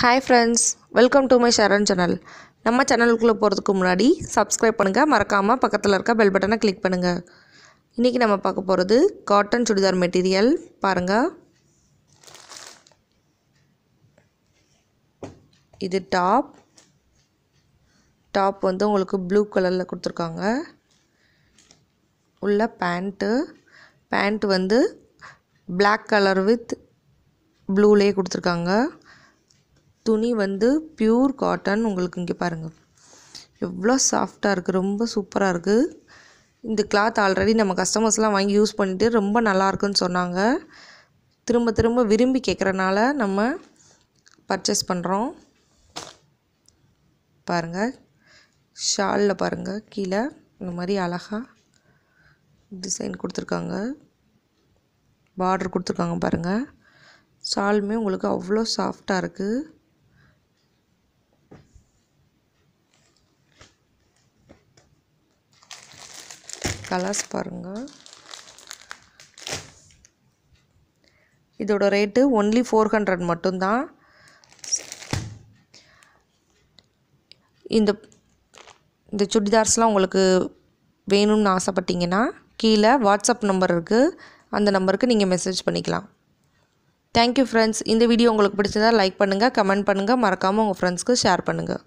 Hi friends welcome to my Sharan channel நம்ம சேனலுக்குள்ளே போகிறதுக்கு முன்னாடி சப்ஸ்கிரைப் பண்ணுங்கள் மறக்காமல் பக்கத்தில் இருக்க பெல் பட்டனை கிளிக் பண்ணுங்கள் இன்றைக்கி நம்ம பார்க்க போகிறது காட்டன் சுடிதார் மெட்டீரியல் பாருங்கள் இது டாப் டாப் வந்து உங்களுக்கு ப்ளூ கலரில் கொடுத்துருக்காங்க. உள்ள பேண்ட்டு பேண்ட் வந்து பிளாக் கலர் வித் ப்ளூலேயே கொடுத்துருக்காங்க. துணி வந்து பியூர் காட்டன் உங்களுக்கு இங்கே பாருங்கள் எவ்வளோ சாஃப்டாக இருக்குது ரொம்ப சூப்பராக இருக்குது இந்த கிளாத் ஆல்ரெடி நம்ம கஸ்டமர்ஸ்லாம் வாங்கி யூஸ் பண்ணிவிட்டு ரொம்ப நல்லா இருக்குன்னு சொன்னாங்க. திரும்ப திரும்ப விரும்பி கேட்குறனால நம்ம பர்ச்சேஸ் பண்ணுறோம் பாருங்கள் ஷாலில் பாருங்கள் கீழே இந்த மாதிரி அழகாக டிசைன் கொடுத்துருக்காங்க. பார்டர் கொடுத்துருக்காங்க பாருங்கள் ஷாலுமே உங்களுக்கு அவ்வளோ சாஃப்டாக இருக்குது கலர்ஸ் பாருங்கள் இதோட ரேட்டு ஒன்லி ஃபோர் ஹண்ட்ரட் மட்டும்தான். இந்த இந்த சுடிதார்ஸ்லாம் உங்களுக்கு வேணும்னு ஆசைப்பட்டீங்கன்னா கீழே வாட்ஸ்அப் நம்பர் இருக்குது அந்த நம்பருக்கு நீங்கள் மெசேஜ் பண்ணிக்கலாம். தேங்க்யூ ஃப்ரெண்ட்ஸ் இந்த வீடியோ உங்களுக்கு பிடிச்சதா லைக் பண்ணுங்கள் கமெண்ட் பண்ணுங்கள் மறக்காமல் உங்கள் ஃப்ரெண்ட்ஸ்க்கு ஷேர் பண்ணுங்கள்